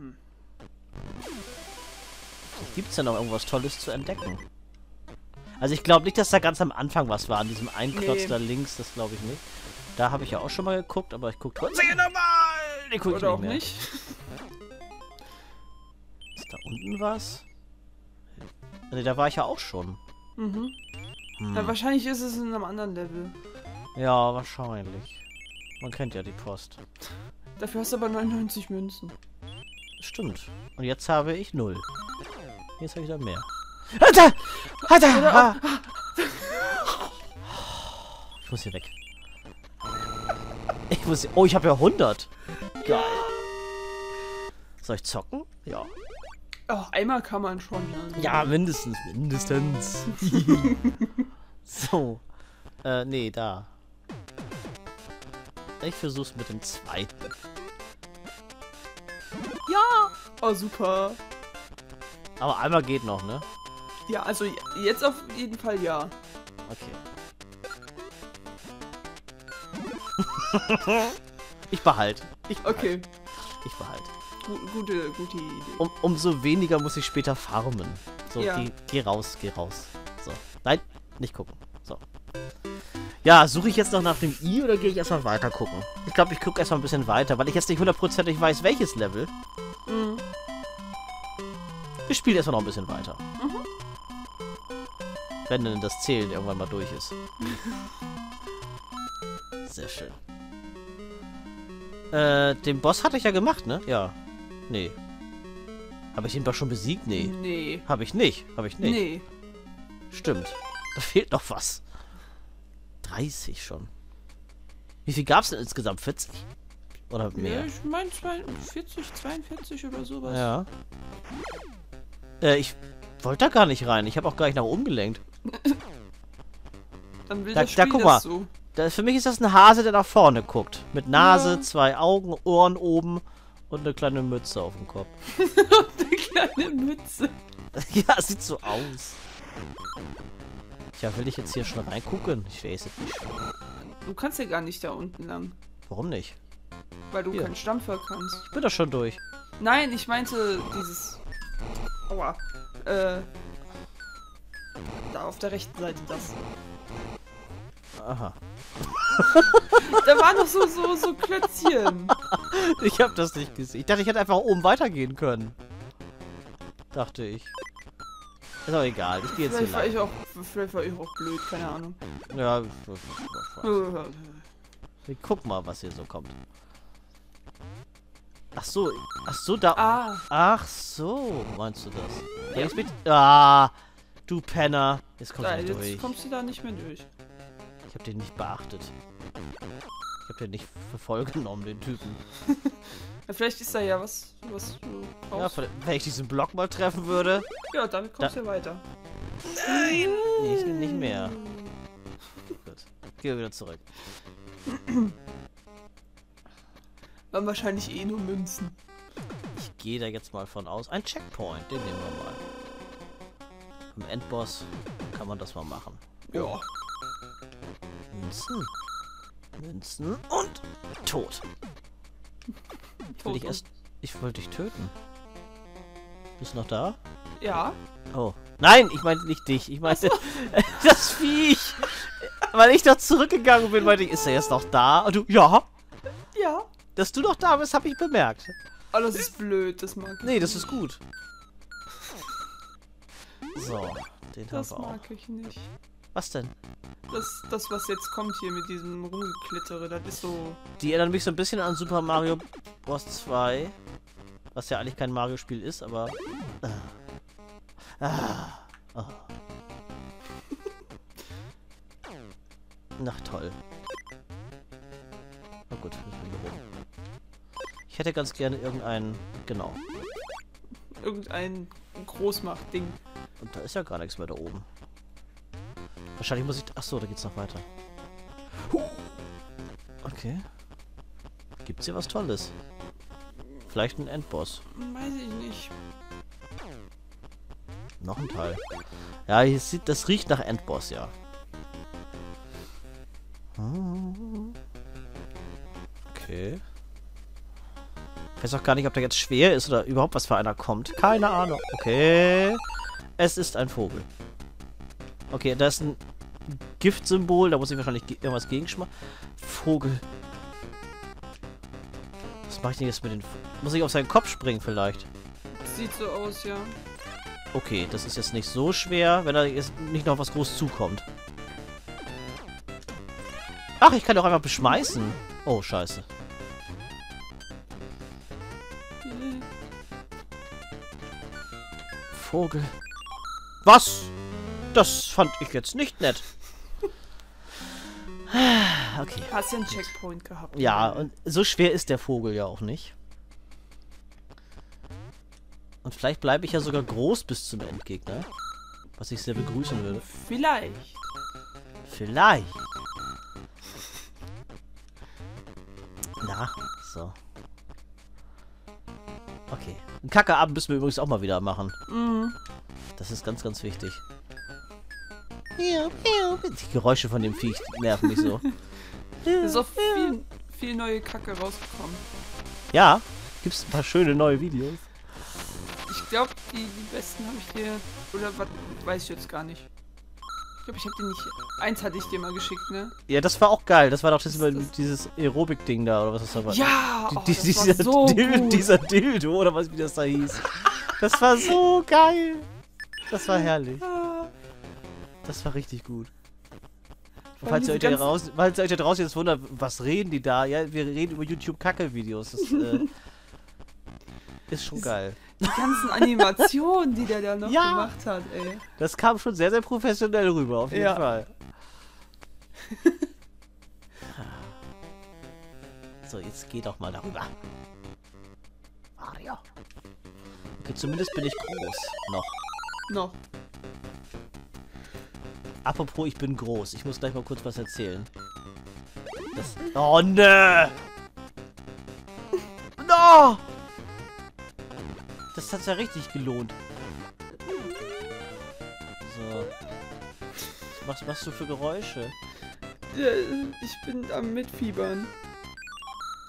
Hm. Gibt es ja noch irgendwas Tolles zu entdecken? Also ich glaube nicht, dass da ganz am Anfang was war, an diesem einen Klotz Nee. da links, das glaube ich nicht. Da habe ich ja auch schon mal geguckt, aber ich gucke trotzdem nochmal! Nee, guck ich Oder auch mehr. nicht. Ist da unten was? Ne, da war ich ja auch schon. Mhm. Hm. Ja, wahrscheinlich ist es in einem anderen Level. Ja, wahrscheinlich. Man kennt ja die Post. Dafür hast du aber 99 Münzen. Stimmt. Und jetzt habe ich null. Jetzt habe ich da mehr. Alter! Alter! Ah. Ich muss hier weg. Ich muss hier... Oh, ich habe ja 100. Geil. Soll ich zocken? Ja. Oh, einmal kann man schon. Also. Ja, mindestens. Mindestens. so. Äh, nee, da. Ich versuch's mit dem zweiten. Oh, super. Aber einmal geht noch, ne? Ja, also jetzt auf jeden Fall ja. Okay. ich behalte. Ich behalte. Okay. Ich behalte. Gu gute, gute Idee. Um, umso weniger muss ich später farmen. So, Ja. geh, geh raus, geh raus. So. Nein, nicht gucken. So. Ja, suche ich jetzt noch nach dem I oder gehe ich erstmal weiter gucken? Ich glaube, ich gucke erstmal ein bisschen weiter, weil ich jetzt nicht hundertprozentig weiß, welches Level. Wir spielen erstmal noch ein bisschen weiter. Mhm. Wenn denn das Zählen irgendwann mal durch ist. Sehr schön. Äh, den Boss hatte ich ja gemacht, ne? Ja. Nee. Habe ich den Boss schon besiegt? Nee. Nee. Habe ich nicht. Habe ich nicht. Nee. Stimmt. Da fehlt noch was. 30 schon. Wie viel gab es denn insgesamt? 40? Oder Ja, mehr? ich meine 42, 42 oder sowas. Ja. Äh, ich wollte da gar nicht rein. Ich habe auch gar nicht nach oben gelenkt. Dann will Da- das da Spiel guck mal. so. Da, für mich ist das ein Hase, der nach vorne guckt. Mit Nase, Ja. zwei Augen, Ohren oben und eine kleine Mütze auf dem Kopf. Eine kleine Mütze. ja, sieht so aus. Tja, will ich jetzt hier schon reingucken? Ich weiß es nicht. Du kannst ja gar nicht da unten lang. Warum nicht? Weil du Hier. keinen Stampfer kannst. Ich bin doch schon durch. Nein, ich meinte dieses. Aua. Äh. Da auf der rechten Seite das. Aha. Da waren doch so, so, so Klötzchen. Ich habe das nicht gesehen. Ich dachte, ich hätte einfach oben weitergehen können. Dachte ich. Ist auch egal. Ich gehe jetzt hier Vielleicht war, lang. ich auch, vielleicht war ich auch blöd, keine Ahnung. Ja, ich, ich, ich, ich guck mal, was hier so kommt. Ach so, ach so, da. Ah, Ach so, meinst du das? Ja. Jetzt mit, ah, du Penner. Jetzt kommst da, du nicht jetzt durch. kommst du da nicht mehr durch. Ich hab den nicht beachtet. Ich hab den nicht für voll genommen, den Typen. Ja, vielleicht ist da ja was, was du Ja, brauchst. Ja, wenn ich diesen Block mal treffen würde. damit kommst du ja weiter. Nee, ich nicht mehr. Gut. Geh wieder zurück. Waren wahrscheinlich eh nur Münzen. Ich gehe da jetzt mal von aus. Ein Checkpoint, den nehmen wir mal. Im Endboss kann man das mal machen. Ja. Münzen. Münzen und tot. Ich will dich erst. Ich wollte dich töten. Bist du noch da? Ja. Oh. Nein, ich meinte nicht dich. Ich meinte das Viech. Weil ich doch zurückgegangen bin, meinte ich, ist er jetzt noch da? Und du, ja. Dass du noch da bist, habe ich bemerkt. Oh, das ist blöd, das mag ich Nee, das ist gut. So, den Das haben wir auch. mag ich nicht. Was denn? Das, das, was jetzt kommt hier mit diesem Rumgeklittere, das ist so. Die erinnern mich so ein bisschen an Super Mario Bros. 2. Was ja eigentlich kein Mario-Spiel ist, aber. Ah. Ah. Oh. Na toll. Na gut, hätte ganz gerne irgendeinen. Genau. Irgendein Großmacht-Ding. Und da ist ja gar nichts mehr da oben. Wahrscheinlich muss ich. Achso, da geht's noch weiter. Okay. Gibt's hier was Tolles? Vielleicht ein Endboss. Weiß ich nicht. Noch ein Teil. Ja, hier sieht, das riecht nach Endboss, ja. Okay. Ich weiß auch gar nicht, ob der jetzt schwer ist oder überhaupt was für einer kommt. Keine Ahnung. Okay. Es ist ein Vogel. Okay, da ist ein Giftsymbol. Da muss ich wahrscheinlich ge irgendwas gegenschmacken. Vogel. Was mache ich denn jetzt mit den... Muss ich auf seinen Kopf springen vielleicht? Sieht so aus, ja. Okay, das ist jetzt nicht so schwer, wenn da jetzt nicht noch was groß zukommt. Ach, ich kann doch einfach beschmeißen. Oh, scheiße. Vogel. Was? Das fand ich jetzt nicht nett. Okay. Hast ja einen Checkpoint gehabt. Ja, und so schwer ist der Vogel ja auch nicht. Und vielleicht bleibe ich ja sogar groß bis zum Endgegner. Was ich sehr begrüßen würde. Vielleicht. Vielleicht. Na, so. Okay. Einen Kackeabend müssen wir übrigens auch mal wieder machen. Mhm. Das ist ganz, ganz wichtig. Die Geräusche von dem Viech nerven mich so. Es ist auch viel, viel neue Kacke rausgekommen. Ja, gibt's ein paar schöne neue Videos. Ich glaube, die, die besten habe ich dir. Oder was? Weiß ich jetzt gar nicht. Ich glaube, ich habe dir nicht. Eins hatte ich dir mal geschickt, ne? Ja, das war auch geil. Das war doch das, das? dieses Aerobic-Ding da, oder was das da war. Ja! Die- Oh, die- das dieser, war so Dil gut. dieser Dildo, oder was wie das da hieß. Das war so geil. Das war herrlich. Das war richtig gut. Falls ihr, euch da raus, falls ihr euch da draußen jetzt wundert, was reden die da? Ja, wir reden über YouTube-Kacke-Videos. Das äh, ist schon geil. Die ganzen Animationen, die der da noch Ja. gemacht hat, ey. Das kam schon sehr, sehr professionell rüber, auf jeden Ja. Fall. so, jetzt geh doch mal darüber. Mario. Okay, zumindest bin ich groß. Noch. Noch. Apropos, ich bin groß. Ich muss gleich mal kurz was erzählen. Das. Oh, ne! No! Das hat's ja richtig gelohnt. So. Was machst du für Geräusche? Ich bin am Mitfiebern.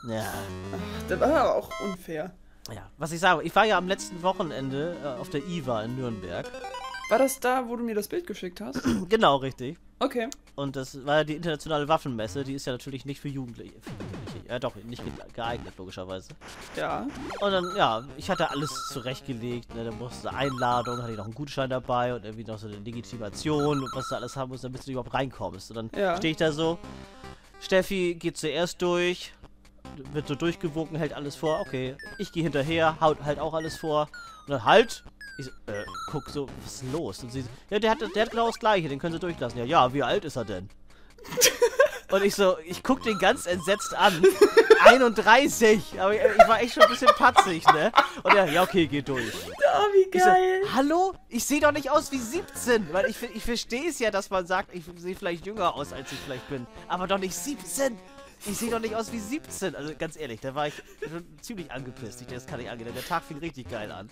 Ja. Ach, das war aber auch unfair. Ja, was ich sage, ich war ja am letzten Wochenende äh, auf der IWA in Nürnberg. War das da, wo du mir das Bild geschickt hast? genau, richtig. Okay. Und das war ja die internationale Waffenmesse, die ist ja natürlich nicht für Jugendliche. Ja, doch, nicht ge geeignet, logischerweise. Ja. Und dann, ja, ich hatte alles zurechtgelegt, ne, da musste eine Einladung, hatte ich noch einen Gutschein dabei und irgendwie noch so eine Legitimation und was du alles haben musst, damit du überhaupt reinkommst. Und dann Ja. stehe ich da so, Steffi geht zuerst durch, wird so durchgewunken, hält alles vor, okay, ich gehe hinterher, haut halt auch alles vor und dann halt, ich so, äh, guck so, was ist denn los? Und sie so, ja, der hat, der hat genau das gleiche, den können sie durchlassen. Ja, ja, wie alt ist er denn? Und ich so, ich guck den ganz entsetzt an. 31! Aber ich, ich war echt schon ein bisschen patzig, ne? Und er, ja, okay, geh durch. Oh, wie Ich so, hallo? Ich sehe doch nicht aus wie 17. Weil ich, ich verstehe es ja, dass man sagt, ich sehe vielleicht jünger aus, als ich vielleicht bin. Aber doch nicht 17. Ich sehe doch nicht aus wie 17. Also ganz ehrlich, da war ich schon ziemlich angepisst. Ich dachte, das kann nicht angehen. Der Tag fing richtig geil an.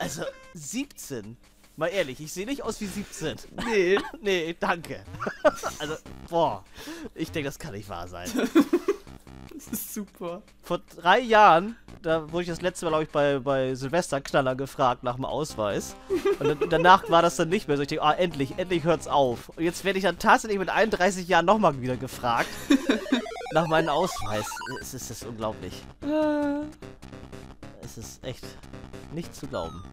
Also, 17. Mal ehrlich, ich sehe nicht aus wie 17. Nee. Nee, danke. Also, boah. Ich denke, das kann nicht wahr sein. Das ist super. Vor drei Jahren, da wurde ich das letzte Mal, glaube ich, bei, bei Silvesterknaller gefragt nach dem Ausweis. Und dann, danach war das dann nicht mehr so. Ich denke, ah, endlich, endlich hört's auf. Und jetzt werde ich dann tatsächlich mit 31 Jahren nochmal wieder gefragt. nach meinem Ausweis. Es ist, es ist unglaublich. Ah, Es ist echt nicht zu glauben.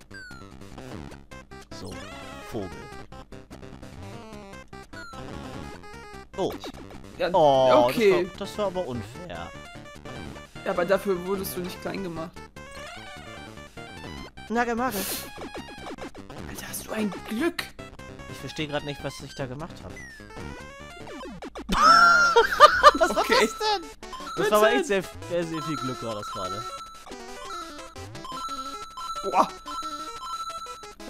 So, Vogel. Oh, Ja, oh okay. das, war, das war aber unfair. Ja, aber dafür wurdest du nicht klein gemacht. Nage, Mage. Alter, hast du ein Glück. Ich verstehe gerade nicht, was ich da gemacht habe. Was okay. Was denn? Das war aber echt sehr, sehr, sehr viel Glück war das gerade. Boah.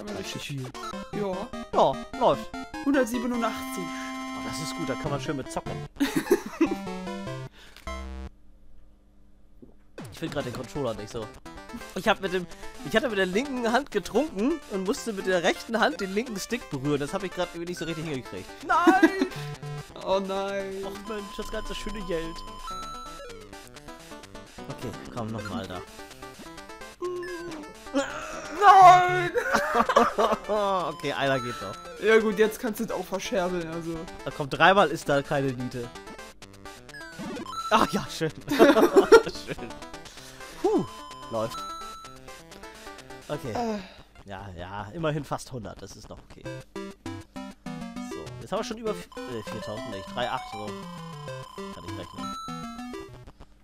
Man richtig viel. Ja. Ja, läuft. 187. Oh, das ist gut, da kann man schön mit zocken. ich finde gerade den Controller nicht so. Ich habe mit dem, ich hatte mit der linken Hand getrunken und musste mit der rechten Hand den linken Stick berühren. Das habe ich gerade nicht so richtig hingekriegt. Nein! Oh nein. Och Mensch, das ganze schöne Geld. Okay, komm nochmal da. Nein! okay, einer geht noch. Ja gut, jetzt kannst du es auch verscherbeln, also. Da kommt dreimal ist da keine Niete. Ach ja, schön. schön. Puh, läuft. Okay. Äh, Ja, ja, immerhin fast 100, das ist noch okay. So, jetzt haben wir schon über äh, 4000, nicht, 3,8, so. Kann ich rechnen.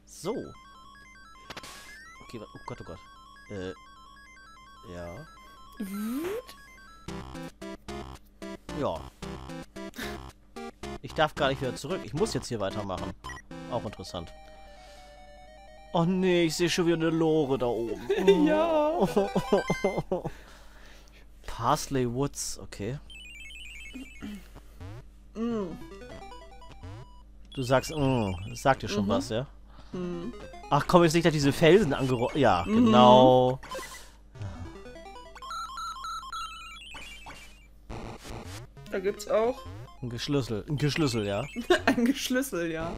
So. Okay, oh Gott, oh Gott. Äh, ja. Ja. Ich darf gar nicht wieder zurück. Ich muss jetzt hier weitermachen. Auch interessant. Oh nee, ich sehe schon wieder eine Lore da oben. Ja. Parsley Woods, okay. mm, Du sagst, mm, das sagt dir schon Mhm. was, ja? mm. Ach komm, jetzt nicht da diese Felsen angerollt. Ja, Mhm. genau. Da gibt's auch Ein Geschlüssel. Ein Geschlüssel, ja. ein Geschlüssel, ja.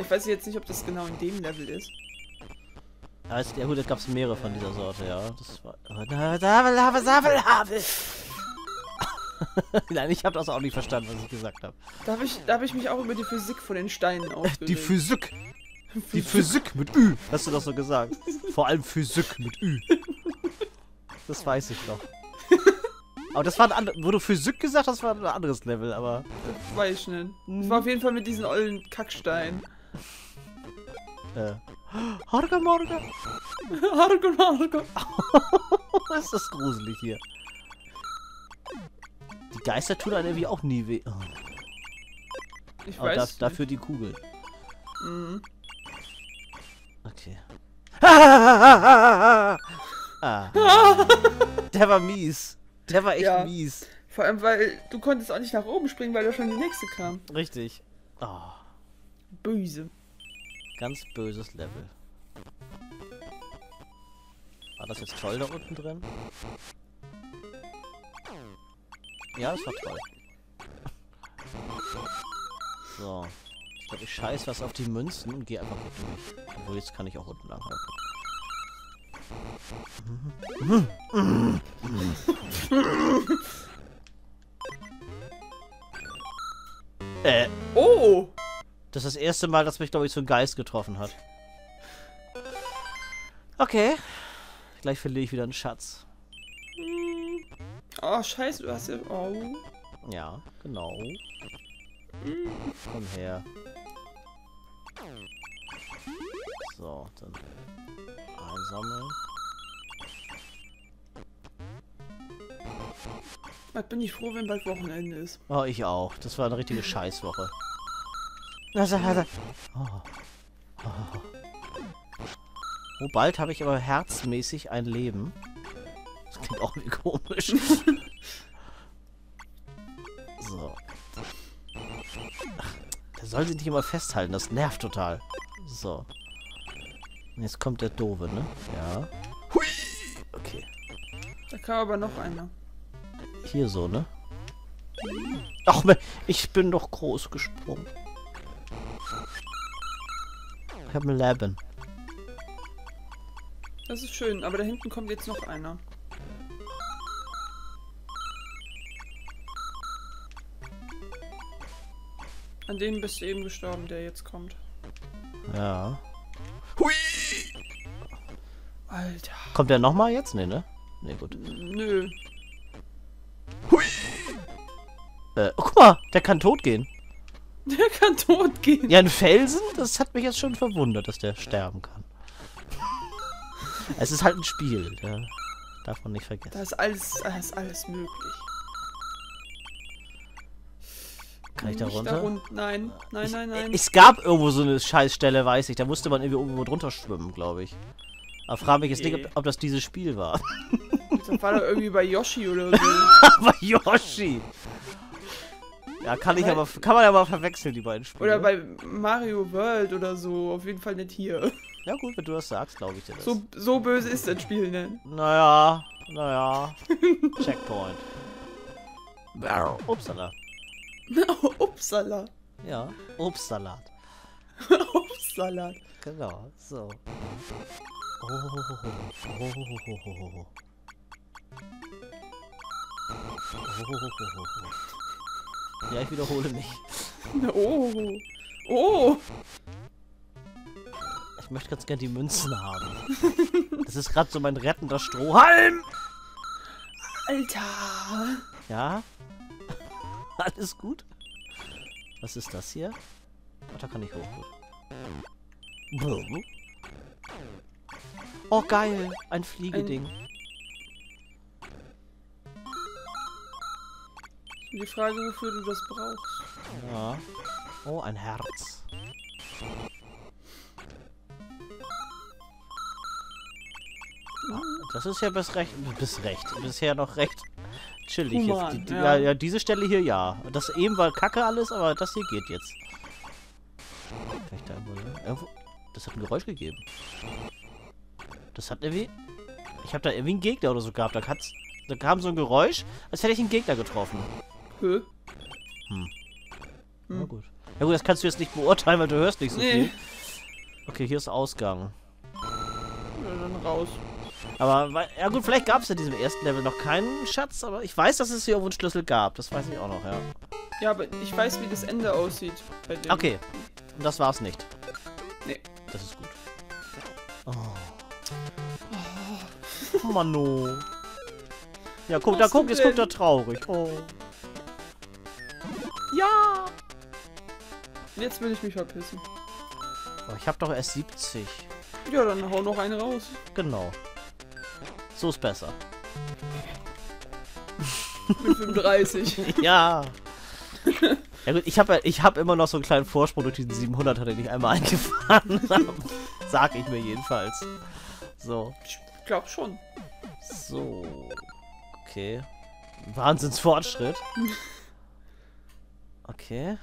Ich weiß jetzt nicht, ob das genau in dem Level ist. Ja, ist- ja gut, es gab mehrere von dieser Sorte, ja. Das war. Nein, ich habe das auch nicht verstanden, was ich gesagt habe. Da habe ich, da hab ich mich auch über die Physik von den Steinen aufgeregt. Die Physik. Die Physik mit Ü, hast du doch so gesagt. Vor allem Physik mit Ü. Das weiß ich noch. Aber das war ein anderes. Wo du Physik gesagt hast, war ein anderes Level, aber. Weiß ich nicht. Es war auf jeden Fall mit diesen ollen Kacksteinen. Äh. Harga Morga. Hargo, Hargo. ist das gruselig hier. Die Geister tun einem irgendwie auch nie weh. Oh. Ich Aber da, weiß. dafür die Kugel. nicht. Mhm. Okay. ah. Der war mies. Der war echt Ja. mies. Vor allem, weil du konntest auch nicht nach oben springen, weil da schon die nächste kam. Richtig. Oh, Böse. ganz böses Level. War das jetzt toll da unten drin? Ja, das war toll. So. Ich glaube, ich scheiß was auf die Münzen und gehe einfach durch. Obwohl, jetzt kann ich auch unten lang. Äh, Oh! das ist das erste Mal, dass mich, glaube ich, so ein Geist getroffen hat. Okay. Gleich verliere ich wieder einen Schatz. Oh, scheiße, du hast ja. Oh. Ja, genau. Komm her. So, dann einsammeln. Bald bin ich froh, wenn bald Wochenende ist. Oh, ich auch. Das war eine richtige Scheißwoche. Also, also. Oh. Oh. Oh, bald habe ich aber herzmäßig ein Leben. Das klingt auch wie komisch. so. Da soll sie nicht immer festhalten. Das nervt total. So. Und Jetzt kommt der Doofe, ne? Ja. Hui! Okay. Da kam aber noch einer. Hier so, ne? Ach, ich bin doch groß gesprungen. Ich habe ein Leben. Das ist schön, aber da hinten kommt jetzt noch einer. An dem bist du eben gestorben, der jetzt kommt. Ja. Alter. Kommt der nochmal jetzt? Nee, ne? Nee, gut. Nö. Äh, oh, guck mal, der kann tot gehen. Der kann tot gehen. Ja, ein Felsen? Das hat mich jetzt schon verwundert, dass der sterben kann. Es ist halt ein Spiel, ja. Darf man nicht Da vergessen. ist alles, da ist alles möglich. Kann ich da Nicht runter? run- Nein, nein, nein, nein. Es gab irgendwo so eine Scheißstelle, weiß ich. Da musste man irgendwie irgendwo drunter schwimmen, glaube ich. Aber frage mich jetzt nicht, ob, ob das dieses Spiel war. Das war doch irgendwie bei Yoshi oder so. Aber Yoshi! Ja, kann ich aber, kann man ja mal verwechseln, die beiden Spiele. Oder bei Mario World oder so. Auf jeden Fall nicht hier. Ja gut, wenn du das sagst, glaube ich dir das. So, so böse ist das Spiel ne? Naja, naja. Checkpoint. Upsala. Upsala. Ja, Obstsalat. Upsala. Salat. Genau, so. Oh, oh, oh, oh. Ja, ich wiederhole mich. Oh. Oh. Ich möchte ganz gern die Münzen haben. Das ist gerade so mein rettender Strohhalm. Alter. Ja? Alles gut? Was ist das hier? Ach, da kann ich hoch. Gut. Oh, geil. Ein Fliegeding. Die Frage, wofür du das brauchst. Ja. Oh, ein Herz. Das ist ja bis recht, bis recht, bisher noch recht chillig. Human, jetzt. Die, ja. ja. ja, diese Stelle hier ja. Das eben war kacke alles, aber das hier geht jetzt. Kann ich da irgendwo, irgendwo Das hat ein Geräusch gegeben. Das hat irgendwie... Ich habe da irgendwie einen Gegner oder so gehabt. Da, da kam so ein Geräusch, als hätte ich einen Gegner getroffen. Hm. Hm. Na gut. Ja gut, das kannst du jetzt nicht beurteilen, weil du hörst nicht so Nee. viel. Okay, hier ist Ausgang. Ja, dann raus. Aber, ja gut, vielleicht gab es in diesem ersten Level noch keinen Schatz, aber ich weiß, dass es hier irgendwo einen Schlüssel gab. Das weiß ich auch noch, ja. Ja, aber ich weiß, wie das Ende aussieht. Okay. Und das war's nicht. Oh, Mano. Ja, guck, da guck, jetzt guckt er traurig. Oh. Ja. Jetzt will ich mich verpissen. Oh, ich hab doch erst 70. Ja, dann hau noch einen raus. Genau. So ist besser. Mit 35. Ja. Ja gut, ich habe ich hab immer noch so einen kleinen Vorsprung durch diesen 700er, den ich einmal eingefahren habe. Sag ich mir jedenfalls. So. ich glaub schon. So. Okay. Wahnsinnsfortschritt. Okay.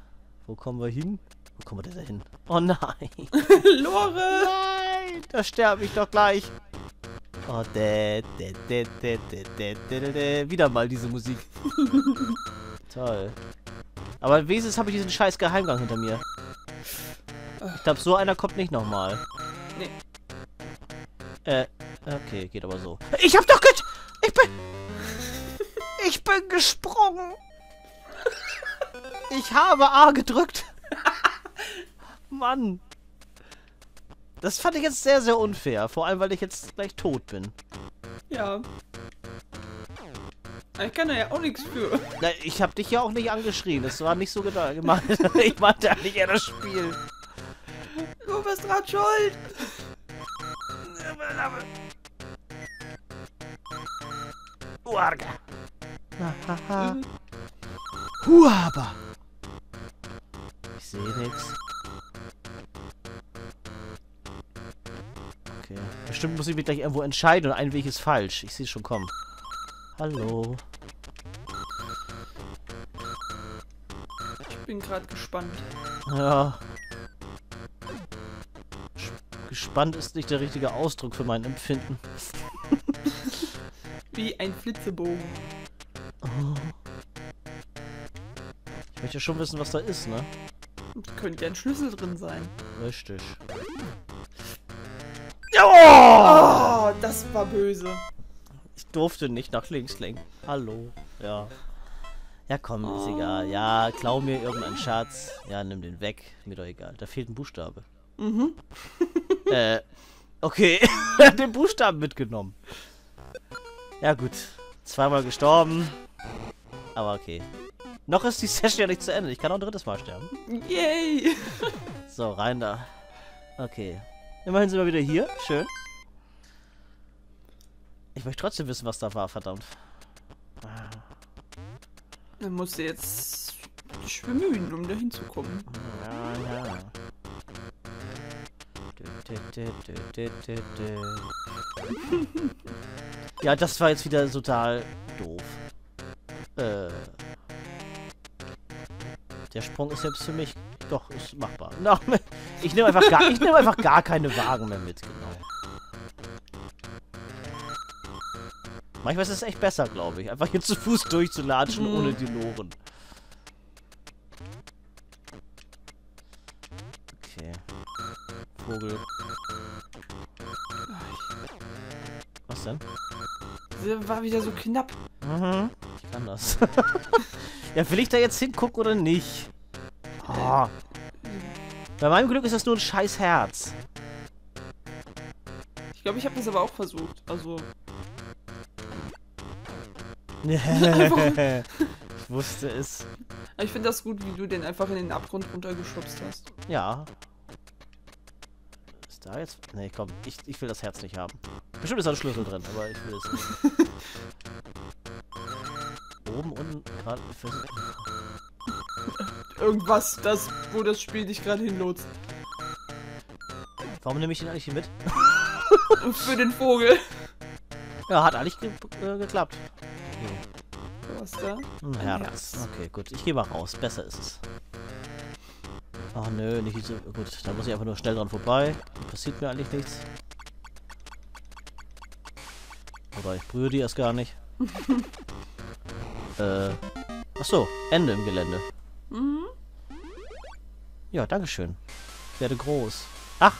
Wo kommen wir hin? Wo kommen wir denn da hin? Oh nein. Lore! Nein! Da sterbe ich doch gleich. Oh, de, de, de, de, de, de, de, Wieder mal diese Musik. Toll. Aber wenigstens habe ich diesen scheiß Geheimgang hinter mir. Ich glaube, so einer kommt nicht nochmal. Nee. Äh, okay, geht aber so. Ich hab doch get... Ich bin... Ich bin gesprungen. Ich habe A gedrückt. Mann. Das fand ich jetzt sehr, sehr unfair. Vor allem, weil ich jetzt gleich tot bin. Ja. Ich kann da ja auch nichts für. Na, ich habe dich ja auch nicht angeschrien. Das war nicht so gemeint. ich meinte eigentlich eher das Spiel. Du bist dran schuld. Uarga. Huaba. Ich sehe nichts. Okay. Bestimmt muss ich mich gleich irgendwo entscheiden und ein Weg ist falsch. Ich sehe schon kommen. Hallo. Ich bin gerade gespannt. Ja. Gespannt ist nicht der richtige Ausdruck für mein Empfinden. Wie ein Flitzebogen. Ich möchte schon wissen, was da ist, ne? Und könnte ja ein Schlüssel drin sein. Richtig. Oh, das war böse. Ich durfte nicht nach links lenken. Hallo. Ja. Ja, komm, ist Oh. egal. Ja, klau mir irgendeinen Schatz. Ja, nimm den weg. Mir doch egal. Da fehlt ein Buchstabe. Mhm. Äh, okay. Er hat den Buchstaben mitgenommen. Ja, gut. Zweimal gestorben. Aber okay. Noch ist die Session ja nicht zu Ende. Ich kann auch ein drittes Mal sterben. Yay. So, rein da. Okay. Immerhin sind wir wieder hier. Schön. Ich möchte trotzdem wissen, was da war, verdammt. Ah. Dann musst du jetzt bemühen, um da hinzukommen. Ja, das war jetzt wieder total doof. Äh. Der Sprung ist selbst für mich doch ist machbar. Na, ich nehme einfach gar, ich nehme einfach gar keine Wagen mehr mit, genau. Manchmal ist es echt besser, glaube ich, einfach hier zu Fuß durchzulatschen ohne die Loren. Vogel. Was denn? Das war wieder so knapp. Mhm. Ich kann das. ja, will ich da jetzt hingucken oder nicht? Oh. Bei meinem Glück ist das nur ein scheiß Herz. Ich glaube, ich habe das aber auch versucht. Also, ich wusste es. ich finde das gut, wie du den einfach in den Abgrund runtergeschubst hast. Ja. Da jetzt... Nee, komm. Ich, ich will das Herz nicht haben. Bestimmt ist da ein Schlüssel drin, aber ich will es nicht. Oben, unten, gerade... Irgendwas, das, wo das Spiel dich gerade hinlotst. Warum nehme ich den eigentlich hier mit? Für den Vogel. Ja, hat eigentlich ge äh, geklappt. Was da? Ein Herz. Okay, gut. Ich gehe mal raus. Besser ist es. Ach nö, nicht so. Gut, da muss ich einfach nur schnell dran vorbei. Passiert mir eigentlich nichts. Oder ich berühre die erst gar nicht. äh. Ach so, Ende im Gelände. Mhm. Ja, dankeschön. Ich werde groß. Ach!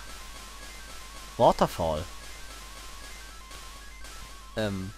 Waterfall. Ähm.